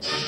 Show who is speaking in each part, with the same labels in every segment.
Speaker 1: you.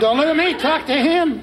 Speaker 1: Don't look at me, talk to him.